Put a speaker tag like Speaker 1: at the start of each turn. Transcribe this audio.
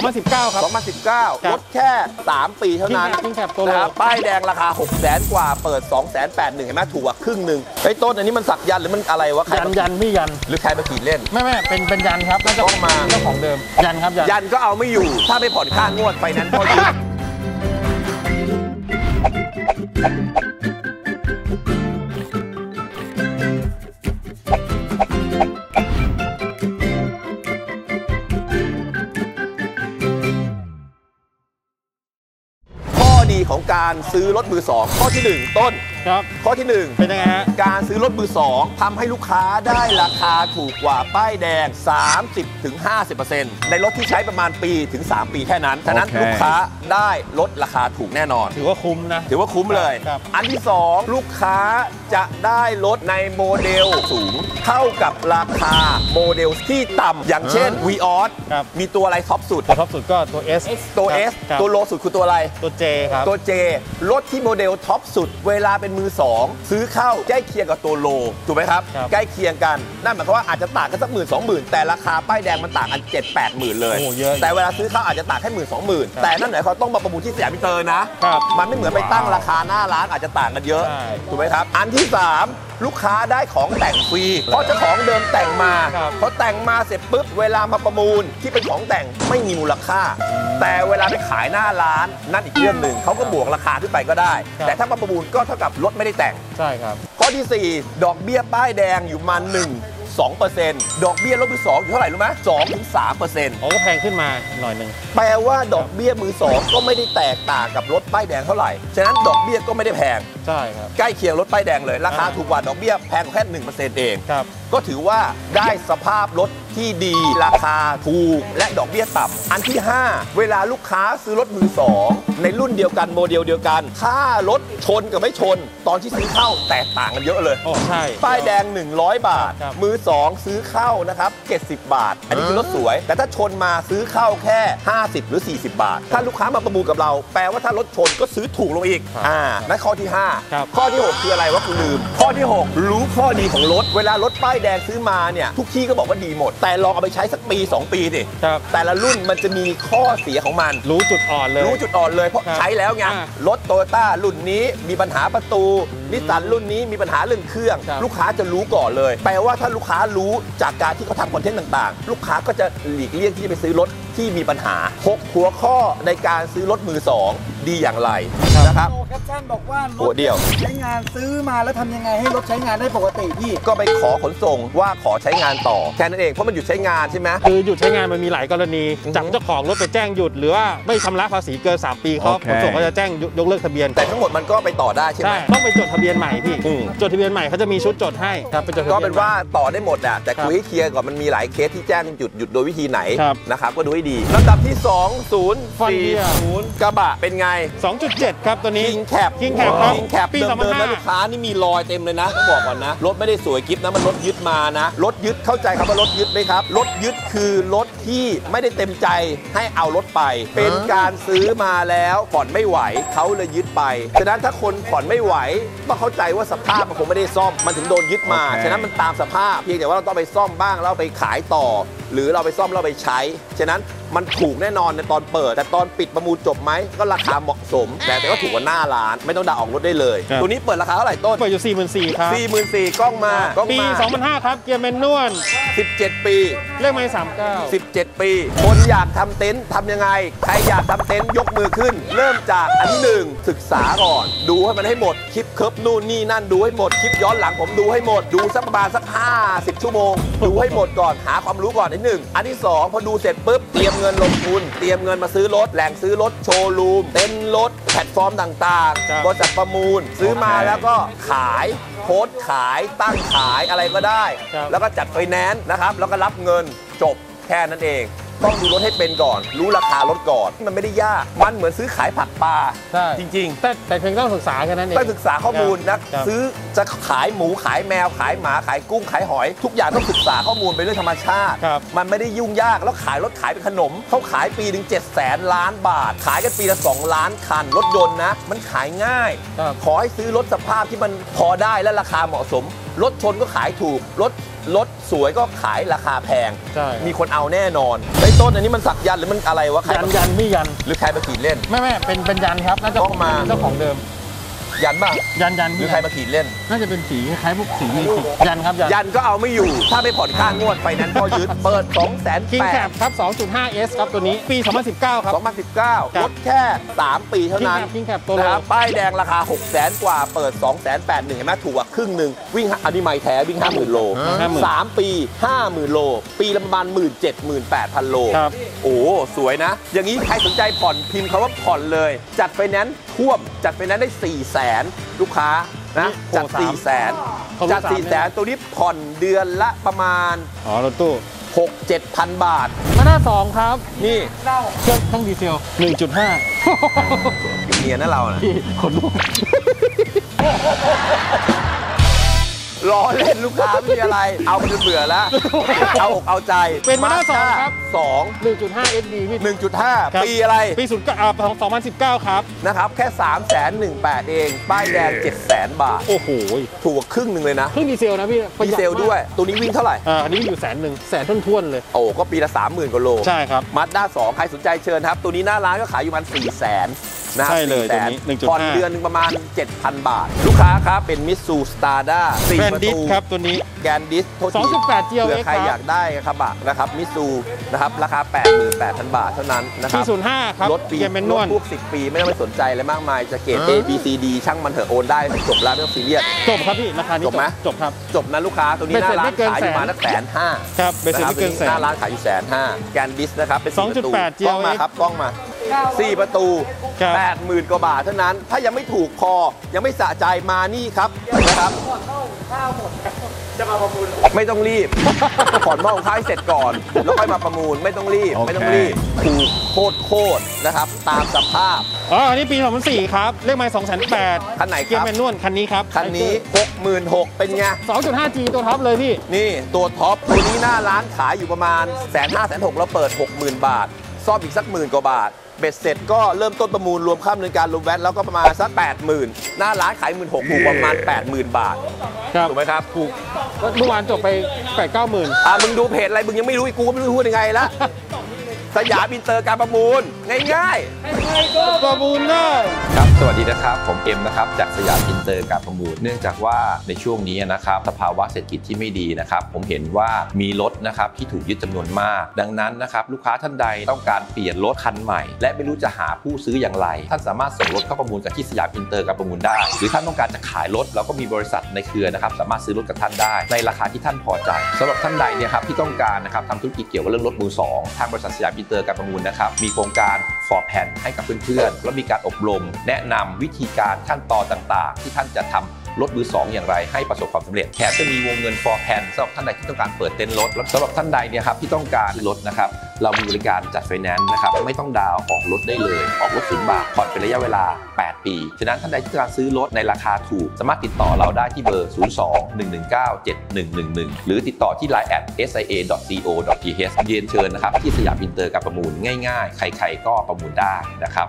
Speaker 1: 2019 ครับ
Speaker 2: 2019 ลดแค่ 3 ปีเท่านั้น
Speaker 1: King Cab King Cab ตัวโล
Speaker 2: นะครับป้ายแดงราคา 6 0 0 0 0 0กว่า เปิด 2 8 1 0 0 0เห็นไหมถูกกว่าครึ่งหนึ่งไอ้ต้นอันนี้มันสักยันต์หรือมันอะไรวะ ใคร
Speaker 1: ยัน
Speaker 2: มา
Speaker 1: ยันพี่ยัน
Speaker 2: หรือใครมาขีดเล่น
Speaker 1: ไม่ไม่เป็นเป็นยันครับน่าจะ
Speaker 2: ต้องมา
Speaker 1: เจ้าของเดิม ยันครับยัน
Speaker 2: ยันก็เอาไม่อยู่ ถ้าไม่ผ่อนค่างวดไปนั้นพอดี ข้อดีของการซื้อรถมือสองข้อที่หนึ่งต้น
Speaker 1: ครับ
Speaker 2: ข้อที่หนึ่ง
Speaker 1: เป็นยังไงฮะ
Speaker 2: การซื้อรถมือ2ทำให้ลูกค้าได้ราคาถูกกว่าป้ายแดง 30-50%ในรถที่ใช้ประมาณปีถึง 3 ปีแค่นั้นฉะนั้น
Speaker 1: โอเค
Speaker 2: ลูกค้าได้รถราคาถูกแน่นอน
Speaker 1: ถือว่าคุ้มนะ
Speaker 2: ถือว่าคุ้มเลย
Speaker 1: ครับ
Speaker 2: อันที่ 2 ลูกค้าจะได้รถในโมเดลสูง เท่ากับราคาโมเดลที่ต่ำอย่างเช่น v ีออส
Speaker 1: ครับ
Speaker 2: มีตัวอะไรท็อปสุด
Speaker 1: ตัวท็อปสุดก็ตัว S
Speaker 2: ตัว
Speaker 1: ครับ
Speaker 2: S
Speaker 1: ครับ
Speaker 2: ตัว low สุดคือตัวอะไร
Speaker 1: ตัว J ครับ
Speaker 2: ตัว J รถที่โมเดลท็อปสุด เวลาเป็นมือ 2 ซื้อเข้าใกล้เคียงกับตัว low ถูกไหมครับ
Speaker 1: ครับ
Speaker 2: ใกล้เคียงกัน นั่นหมายความว่าอาจจะต่างกันสักหมื่นสองหมื่นแต่ราคาป้ายแดงมันต่างกัน7 8หมื่นเลย
Speaker 1: โอ้เยอะ
Speaker 2: แต่เวลาซื้อเข้าอาจจะต่างแค่หมื่นสองหมื่น
Speaker 1: ครับ
Speaker 2: แต่นั่นหมายความต้องมาประมูลที่สยามอินเตอร์นะ
Speaker 1: ครับ
Speaker 2: มันไม่เหมือนไปตั้งราคาหน้าร้านอาจจะต่างกันเยอะ
Speaker 1: ใช่
Speaker 2: ถูกไหมครับ อันที่ 3 ลูกค้าได้ของแต่งฟรี เพราะเจ้าของเดิมแต่งมา
Speaker 1: ครับ
Speaker 2: พอแต่งมาเสร็จปุ๊บเวลามาประมูลที่เป็นของแต่งไม่มีมูลค่า แต่เวลาไปขายหน้าร้านนั่นอีกเรื่องหนึ่งเขาก็บวกราคาขึ้นไปก็ได้
Speaker 1: ครับ
Speaker 2: แต่ถ้ามาประมูลก็เท่ากับรถไม่ได้แต่ง
Speaker 1: ใช่ครับ
Speaker 2: ข้อที่ 4 ดอกเบี้ยป้ายแดงอยู่ประมาณ1 2%ดอกเบี้ยรถมือสองอยู่เท่าไหร่รู้ไหม2ถึง3%
Speaker 1: อ๋อก็แพงขึ้นมาหน่อยหนึ่ง
Speaker 2: แปลว่าดอกเบี้ยมือสองก็ไม่ได้แตกต่างกับรถป้ายแดงเท่าไหร่ ฉะนั้นดอกเบี้ยก็ไม่ได้แพง
Speaker 1: ใช่ครับ
Speaker 2: ใกล้เคียงรถป้ายแดงเลย ราคา
Speaker 1: อ่า
Speaker 2: ถูกกว่าดอกเบี้ยแพงแค่หนึ่งเปอร์เซ็นต์เอง
Speaker 1: ครับ
Speaker 2: ก็ถือว่าได้สภาพรถที่ดีราคาถูกและดอกเบี้ยต่ำอันที่ 5 เวลาลูกค้าซื้อรถมือสองในรุ่นเดียวกันโมเดลเดียวกันถ้ารถชนกับไม่ชน ตอนที่ซื้อเข้าแตกต่างกันเยอะเลย
Speaker 1: โอ้ใช่
Speaker 2: ป้ายแดง 100 บาท
Speaker 1: ครับ
Speaker 2: มือ 2 ซื้อเข้านะครับ 70 บาท อันนี้คือรถสวย แต่ถ้าชนมาซื้อเข้าแค่ 50 หรือ 40 บาท ถ้าลูกค้ามาประมูลกับเรา แปลว่าถ้ารถชนก็ซื้อถูกลงอีก
Speaker 1: ครับ
Speaker 2: อ่านั่นข้อที่
Speaker 1: ครับ
Speaker 2: 5 ข้อที่ 6 คืออะไรวะคุณลืม ข้อที่ 6 รู้ข้อดีของรถ เวลารถป้ายแดงซื้อมาเนี่ยทุกที่ก็บอกว่าดีหมด แต่ลองเอาไปใช้สักปี 2 ปีดิ
Speaker 1: ครับ
Speaker 2: แต่ละรุ่นมันจะมีข้อเสียของมัน
Speaker 1: รู้จุดอ่อนเลย
Speaker 2: รู้จุดอ่อนเลยเพราะ
Speaker 1: ครับ
Speaker 2: ใช้แล้วไง
Speaker 1: อ่าร
Speaker 2: ถโตโยต้ารุ่นนี้มีปัญหาประตูนิสสันรุ่นนี้มีปัญหาเรื่องเครื่อง
Speaker 1: ครับ
Speaker 2: ลูกค้าจะรู้ก่อนเลย แปลว่าถ้าลูกค้ารู้จากการที่เขาทำคอนเทนต์ต่างๆ ลูกค้าก็จะหลีกเลี่ยงที่จะไปซื้อรถที่มีปัญหาหกหัวข้อในการซื้อรถมือสอง ดีอย่างไรนะครับ
Speaker 3: โลแคปชั่นบอกว่าร
Speaker 2: โอ้
Speaker 3: ถ
Speaker 2: เดียว
Speaker 3: ใช้งานซื้อมาแล้วทำยังไงให้รถใช้งานได้ปกติพี่
Speaker 2: ก็ไปขอขนส่งว่าขอใช้งานต่อแค่นั้นเองเพราะมันหยุดใช้งานใช่ไหม
Speaker 1: คือหยุดใช้งานมันมีหลายกรณี
Speaker 2: อือฮึ
Speaker 1: จากเจ้าของรถไปแจ้งหยุดหรือว่าไม่ชำระภาษีเกิน 3 ปีเขา
Speaker 2: โอเค
Speaker 1: ขนส่งเขาจะแจ้งยกเลิกทะเบียน
Speaker 2: แต่ทั้งหมดมันก็ไปต่อได้ใช่ไหม
Speaker 1: ใช่ต้องไปจดทะเบียนใหม่พี่
Speaker 2: อืม
Speaker 1: จดทะเบียนใหม่เขาจะมีชุดจดให้ครับไปจดทะเบียนก็
Speaker 2: เป็นว่าต่อได้หมดอะแต่
Speaker 1: ครับ
Speaker 2: คุยให้เคลียร์ก่อนมันมีหลายเคสที่แจ้งหยุดหยุดโดยวิธีไหน
Speaker 1: ครับ
Speaker 2: นะครับก็ดูให้ดีลำดับที่2
Speaker 1: Frontier
Speaker 2: 0 4 0กระบะเป็นไง
Speaker 1: 2.7 ครับตัวนี้
Speaker 2: คิงแคป
Speaker 1: King Cab ครับ
Speaker 2: คิงแคป
Speaker 1: ปี
Speaker 2: เดิมๆนะ
Speaker 1: 2005
Speaker 2: ลูกค้านี่มีรอยเต็มเลยนะต้องบอกก่อนนะ รถไม่ได้สวยกริ๊บนะ มันรถยึดมานะ รถยึดเข้าใจคำว่ารถยึดไหมครับ รถยึดคือรถที่ไม่ได้เต็มใจให้เอารถไป เป็นการซื้อมาแล้วผ่อนไม่ไหวเขาเลยยึดไป ฉะนั้นถ้าคนผ่อนไม่ไหวต้องเข้าใจว่าสภาพมันคงไม่ได้ซ่อม มันถึงโดนยึดมา ฉะนั้นมันตามสภาพ เพียงแต่ว่าเราต้องไปซ่อมบ้างแล้วเอาไปขายต่อ หรือเราไปซ่อมแล้วเราไปใช้ ฉะนั้น มันถูกแน่นอนในตอนเปิด แต่ตอนปิดประมูลจบไหมก็ราคาเหมาะสม แต่แต่ก็ถูกกว่าหน้าร้าน ไม่ต้องด่าออกรถได้เลย
Speaker 1: ครับ
Speaker 2: ตัวนี้เปิดราคาเท่าไหร่ต้น
Speaker 1: เปิดอยู่ 44,000ครับ
Speaker 2: 44,000กล้องมากล้อง
Speaker 1: ปี
Speaker 2: มา
Speaker 1: 2005 ครับ เกียร์ manual
Speaker 2: 17 ปี
Speaker 1: เลขไมล์39
Speaker 2: 17 ปี คนอยากทำเต็นท์ทำยังไง ใครอยากทำเต็นท์ยกมือขึ้น เริ่มจากอันที่หนึ่งศึกษาก่อน ดูให้มันให้หมด คลิปเคิร์ฟนู่นนี่นั่นดูให้หมด คลิปย้อนหลังผมดูให้หมด ดูสักประมาณสัก 50 ชั่วโมง ดูให้หมดก่อน หาความรู้ก่อนอันที่หนึ่งอันที่สองพอดูเสร็จปุ๊บ เตรียมเงินลงทุน เตรียมเงินมาซื้อรถ แหล่งซื้อรถโชว์รูม เต็นท์รถ แพลตฟอร์มต่างๆ
Speaker 1: ครับ
Speaker 2: บริษัทประมูล ซื้อมาแล้วก็ขายโพสต์ขายตั้งขายอะไรก็ได้
Speaker 1: ครับ
Speaker 2: แล้วก็จัดไฟแนนซ์นะครับ แล้วก็รับเงินจบแค่นั้นเอง ต้องดูรถให้เป็นก่อน รู้ราคารถก่อน มันไม่ได้ยาก มันเหมือนซื้อขายผักปลา
Speaker 1: ใช่
Speaker 2: จริง
Speaker 1: แต่แต่เพียงต้องศึกษาแค่นั้นเอ
Speaker 2: ๆ
Speaker 1: ง
Speaker 2: ต้องศึกษาข้อมูลนะ
Speaker 1: ครับ
Speaker 2: ซื้อจะขายหมูขายแมวขายหมาขายกุ้งขายหอย ทุกอย่างต้องศึกษาข้อมูลเป็นเรื่องธรรมชาติ
Speaker 1: ครับ
Speaker 2: มันไม่ได้ยุ่งยากแล้วขายรถขายเป็นขนมเขาขายปีถึง7 0 0แสนล้านบาท ขายกันปีละ 2 ล้านคันรถยนต์นะ มันขายง่าย
Speaker 1: ครับ
Speaker 2: ขอให้ซื้อรถสภาพที่มันพอได้และราคาเหมาะสม รถชนก็ขายถูก รถรถสวยก็ขายราคาแพง
Speaker 1: ใช่
Speaker 2: มีคนเอาแน่นอนไอ้ยต้นอันนี้มันสักยันต์หรือมันอะไรวะใคร
Speaker 1: ยัน
Speaker 2: มา
Speaker 1: ยันพี่ยัน
Speaker 2: หรือใครมาขีดเล่น
Speaker 1: ไม่ไม่เป็นเป็นยันครับน่าจะ
Speaker 2: ต้องมา
Speaker 1: เจ้าของเดิม
Speaker 2: ยันบ้าง
Speaker 1: ยันยัน
Speaker 2: หรื
Speaker 1: พี่
Speaker 2: อใครมาขีดเล่น
Speaker 1: น่าจะเป็นสีคล้ายๆพวกสีมีสียันครับยัน
Speaker 2: ยันก็เอาไม่อยู่ ถ้าไม่ผ่อนค่างวดไฟนั้นก็ยึดเปิด 2 0 0 0 0
Speaker 1: คิง
Speaker 2: 0
Speaker 1: แคปครับ 2.5S ครับตัวนี้ปี 2019 ครับ
Speaker 2: 2019รถแค่ 3 ปีเท่านั้น
Speaker 1: King Cab ตัว low
Speaker 2: นะครับป้ายแดงราคา 6 0 0 0 0 กว่าเปิด 2 8 1 0 0 0เห็นไหมถูกกว่าครึ่งหนึ่งวิ่งอันนี้ไมล์แท้วิ่ง 50,000 โล
Speaker 1: 50,000
Speaker 2: 3ปี 50,000 โล ปีละประมาณ 17,000-18,000 โล
Speaker 1: ครับ
Speaker 2: โอ้สวยนะ อย่างนี้ใครสนใจผ่อนพิมพ์คำว่าผ่อนเลย จัดไฟแนนซ์ท่วม จัดไฟแนนซ์ได้4 0 0แสนลูกค้านะ
Speaker 1: นี่
Speaker 2: จัด
Speaker 1: โอ้
Speaker 2: 4 0 0แสน
Speaker 1: เขารู้
Speaker 2: จัด
Speaker 1: สาม
Speaker 2: 4 0 0แสนตัวนี้ผ่อนเดือนละประมาณ
Speaker 1: อ๋อรถตู้
Speaker 2: 6 7พันบาท
Speaker 1: มาหน้าสองครับ
Speaker 2: นี่
Speaker 1: เครื่องเครื่องดีเซล1.5
Speaker 2: เมียนะเรานะ
Speaker 1: พี่ขนลุก
Speaker 2: ล้อเล่นลูกค้าไม่มีอะไร เอาไปจนเบื่อแล้ว เอาอกเอาใจ
Speaker 1: เป็นมาด้าสองครับ
Speaker 2: สอง
Speaker 1: 1.5 SD พี่
Speaker 2: หนึ่งจุดห้า
Speaker 1: ครับ
Speaker 2: ปีอะไร
Speaker 1: ปีศูนย์อ่าของ2019 ครับ
Speaker 2: นะครับ แค่3ามแสนหนึ่งแปดเอง ป้ายแดง7จ็ดแสนบาท
Speaker 1: โอ้โห
Speaker 2: ถูกกว่าครึ่งหนึ่งเลยนะ
Speaker 1: เครื่องดีเซลนะพี่ประ
Speaker 2: ดี
Speaker 1: หยั
Speaker 2: เซลด้วย ตัวนี้วิ่งเท่าไหร่
Speaker 1: อ่าอันนี้อยู่แสนหนึ่งแสนท้วนๆเลย
Speaker 2: โอ้ก็ปีละ 30,000กว่าโล
Speaker 1: ใช่ครับ
Speaker 2: มาด้าสองใครสนใจเชิญครับ ตัวนี้หน้าร้านก็ขายอยู่ประมาณ4 0 0แส นนะ
Speaker 1: ใช่เลย
Speaker 2: 400,000
Speaker 1: ตัวนี้1.5
Speaker 2: ผ่อนเดือนหนึงประมาณ 7,000 บาท ลูกค้าครับเป็นมิสซูสตาร์ด้าสี่
Speaker 1: แบรน
Speaker 2: ประ
Speaker 1: ด์ดิส
Speaker 2: ตู
Speaker 1: ครับตัวนี้
Speaker 2: แกนดิสโทษที
Speaker 1: 2.8 GLX
Speaker 2: เผื่อใคร
Speaker 1: ครับ
Speaker 2: อยากได้กระบะนะครับมิซูนะครับราคา 88,000 บาทเท่านั้นนะค
Speaker 1: ปี
Speaker 2: รับ
Speaker 1: ศูนย์ห้าครับ
Speaker 2: รถปี
Speaker 1: เกียร์แมนน
Speaker 2: ร
Speaker 1: ว
Speaker 2: ถ
Speaker 1: ล
Speaker 2: พวก10 ปีไม่ต้องไปสนใจอะไรมากมายจะเกรด A B C D ช่างมันเถอะโอนได้จบแล้วไม่ต้องซีเรียส
Speaker 1: จบครับพี่ราคานี้
Speaker 2: จบไหม
Speaker 1: จบครับ
Speaker 2: จบนะลูกค้าตัวนี้
Speaker 1: เบ็ด
Speaker 2: ห
Speaker 1: เสร็
Speaker 2: น้า
Speaker 1: จ
Speaker 2: ร้า
Speaker 1: ไม่
Speaker 2: น
Speaker 1: เกิน
Speaker 2: ขายอยู่
Speaker 1: แสน
Speaker 2: มาตั้งแสนห้า
Speaker 1: ครับเบ็ดเสร็จไม่เกินแสน
Speaker 2: หน้าร้านขายอยู่แสนห้าแกนดิสนะครับเป็นสี่ประตู
Speaker 1: 2.8
Speaker 2: กล้องมา
Speaker 1: GLX
Speaker 2: ครับกล้องมาสี่ประตู
Speaker 1: ครับ
Speaker 2: แปดหมื่นกว่าบาทเท่านั้น ถ้ายังไม่ถูกพอยังไม่สะใจมานี่ครับนะครับไม่ต้องรีบ ผ่อนหม้อของข้าวให้เสร็จก่อน แล้วค่อยมาประมูลไม่ต้องรีบ
Speaker 1: โอเค
Speaker 2: ไม่ต้องรีบถูกโคตรโคตรนะครับ ตามสภาพ
Speaker 1: อ๋ออันนี้ปี2004ครับ เลขไมล์2 0 0 0
Speaker 2: คันไหนครับ
Speaker 1: เกียร์ manual คันนี้ครับ
Speaker 2: คันนี้ 66,000เป็นไง
Speaker 1: 2.5G ตัวท็อปเลยพี่
Speaker 2: นี่ตัวท็อปตัวนี้หน้าร้านขายอยู่ประมาณแสนห้าแสนหกแล้วเปิด 60,000 บาท ซ่อมอีกสักหมื่นกว่าบาท เบ็ดเสร็จก็เริ่มต้นประมูลรวมค่าดำเนินการรวม VAT แล้วก็ประมาณสัก80,000 หน้าร้านขาย 16,000ถูกประมาณ 80,000 บาท
Speaker 1: ครับ
Speaker 2: ถูกไหมครับ
Speaker 1: ถูก เมื่อวานจบไป8 9หมื่น
Speaker 2: อ่ามึงดูเพจอะไร มึงยังไม่รู้อีกกูก็ไม่รู้พูดยังไงละ สยามอินเตอร์การประมูล ง่ายๆ
Speaker 1: ประมูลได้
Speaker 4: ครับสวัสดีนะครับ ผมเอ็มนะครับจากสยามอินเตอร์การประมูล เนื่องจากว่าในช่วงนี้นะครับสภาวะเศรษฐกิจที่ไม่ดีนะครับผมเห็นว่ามีรถนะครับที่ถูกยึดจำนวนมาก ดังนั้นนะครับลูกค้าท่านใดต้องการเปลี่ยนรถคันใหม่ และไม่รู้จะหาผู้ซื้ออย่างไร ท่านสามารถส่งรถเข้าประมูลกับที่สยามอินเตอร์การประมูลได้ หรือท่านต้องการจะขายรถเราก็มีบริษัทในเครือนะครับสามารถซื้อรถกับท่านได้ ในราคาที่ท่านพอใจสำหรับท่านใดเนี่ยครับที่ต้องการนะครับทำธุรกิจเกี่ยวกับเรื่องรถมือสองทางบริษัทสยามอินเตอร์การประมูลนะครับ มีโครงการ floor plan ให้กับเพื่อนๆ แล้วมีการอบรม แนะนำวิธีการขั้นตอนต่างๆ ที่ท่านจะทำรถมือสองอย่างไรให้ประสบความสำเร็จแถมจะมีวงเงิน floor plan สำหรับท่านใดที่ต้องการเปิดเต็นท์รถแล้วสำหรับท่านใดเนี่ยครับที่ต้องการรถนะครับ เรามีบริการจัดไฟแนนซ์นะครับ ไม่ต้องดาวน์ออกรถได้เลย ออกรถศูนย์บาทผ่อนเป็นระยะเวลา 8 ปี ฉะนั้นท่านใดที่ต้องการซื้อรถในราคาถูก สามารถติดต่อเราได้ที่เบอร์ 02-119-7111 หรือติดต่อที่ line at sia.co.th เรียนเชิญนะครับที่สยามอินเตอร์การประมูลง่าย ๆ ใคร ๆ ก็ประมูลได้นะครับ